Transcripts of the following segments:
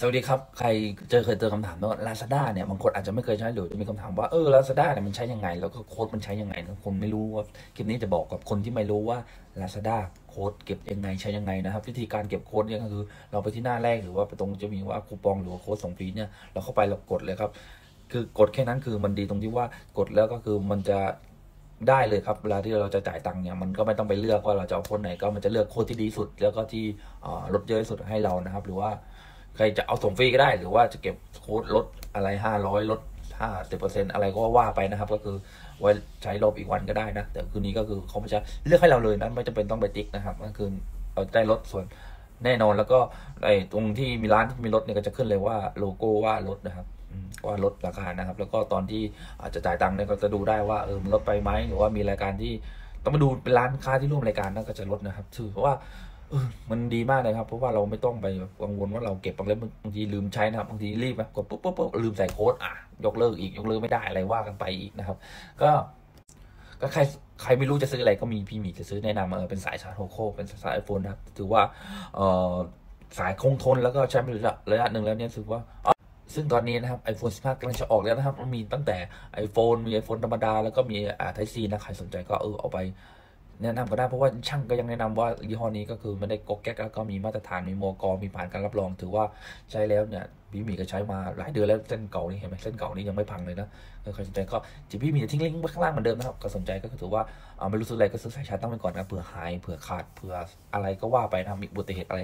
สวัสดีครับ ใครเจอเคยเจอคำถามว่า Lazada เนี่ยบางคนอาจจะไม่เคยใช้หรือจะมีคำถามว่าเออ Lazada เนี่ยมันใช้ยังไง แล้วก็โค้ดมันใช้ยังไงนะคนไม่รู้ว่าคลิปนี้จะบอกกับคนที่ไม่รู้ว่า Lazada โค้ดเก็บยังไงใช้ยังไงนะครับ วิธีการเก็บโค้ดเนี่ยก็คือ เราไปที่หน้าแรกหรือว่าไปตรงจะมีว่าคูปองหรือว่าโค้ดส่งฟรีเนี่ยเราเข้าไปเรากดเลยครับ คือกดแค่นั้นคือมันดีตรงที่ว่ากดแล้วก็คือมันจะได้เลยครับเวลาที่เราจะจ่ายตังค์เนี่ยมันก็ไม่ต้องไปเลือกว่าเราจะเอาโค้ดไหนก็มันจะเลือกโค้ดที่ดีสุด แล้วก็ที่ลดเยอะที่สุดให้เรานะครับ หรือว่า ใครจะเอาส่งฟรีก็ได้ หรือว่าจะเก็บโค้ดลดอะไรห้าร้อยลดห้าสิบเปอร์เซ็นต์อะไรก็ว่าไปนะครับ ก็คือไว้ใช้รอบอีกวันก็ได้นะ แต่คืนนี้ก็คือเขาไม่จะเลือกให้เราเลยนะไม่จำเป็นต้องไปติ๊กนะครับก็คือเราได้ลดส่วนแน่นอนแล้วก็ไอ้ตรงที่มีร้านที่มีลดเนี่ยก็จะขึ้นเลยว่าโลโก้ว่าลดนะครับว่าลดราคานะครับ แล้วก็ตอนที่อาจจะจ่ายตังค์เนี่ยก็จะดูได้ว่าเออมันลดไปไหมหรือว่ามีรายการที่ต้องมาดูเป็นร้านค้าที่ร่วมรายการนั่นก็จะลดนะครับถือว่า มันดีมากเลยครับเพราะว่าเราไม่ต้องไปกังวลว่าเราเก็บบางเล่มบางทีลืมใช้นะครับบางทีรีบนะกดปุ๊บปุ๊บปุ๊บลืมใส่โค้ดอะยกเลิกอีกยกเลิกไม่ได้อะไรว่ากันไปอีกนะครับ ก็ก็ใครใครไม่รู้จะซื้ออะไรก็มีพี่หมีจะซื้อแนะนำเออเป็นสายชาร์จโฮโคเป็นสายไอโฟนนะครับถือว่าเออสายคงทนแล้วก็ใช้ไประยะระยะหนึ่งแล้วเนี่ยถือว่าซึ่งตอนนี้นะครับ iPhone 15กำลังจะออกแล้วนะครับ มีตั้งแต่ iPhone มี iPhone ธรรมดา แล้วก็มีอ่า Type C นะ ใครสนใจก็เออเอาไป แนะนำก็ได้เพราะว่าช่างก็ยังแนะนำว่ายี่ห้อนี้ก็คือไม่ได้กกแก๊กแล้วก็มีมาตรฐานมีมอกอมีผ่านการรับรอง ถือว่าใช้แล้วเนี่ยพี่หมีก็ใช้มาหลายเดือนแล้วเส้นเก่านี่เห็นไหมเส้นเก่านี่ยังไม่พังเลยนะใครสนใจก็จิพี่หมีจะทิ้งลิงก์ไว้ข้างล่างเหมือนเดิมนะครับก็สนใจก็ถือว่าเอาไม่รู้สึกอะไรก็ซื้อสายชาร์จตั้งไว้ก่อนนะเผื่อหายเผื่อขาดเผื่ออะไรก็ว่าไปนะมีอุบัติเหตุอะไร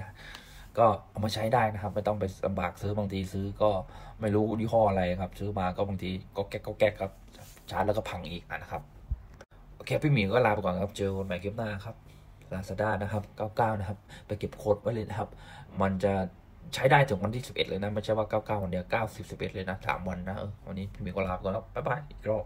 ก็เอามาใช้ได้นะครับ ไม่ต้องไปลำบากซื้อบางทีซื้อก็ไม่รู้ยี่ห้ออะไรครับ ซื้อมาก็บางทีก็แก๊กก็แก๊กครับชาร์จแล้วก็พังอีกนะครับ โอเคพี่หมีก็ลาไปก่อนครับ เจอกันใหม่คลิปหน้าครับลาซาด้านะครับ99นะครับ ไปเก็บโค้ดไว้เลยนะครับ มันจะใช้ได้ถึงวันที่ 11 เลยนะ ไม่ใช่ว่า 99 วันเดียว 90 11 เลยนะ 3 วันนะ เออ วันนี้พี่หมีก็ลาไปก่อนแล้ว บ๊ายบาย อีกรอบ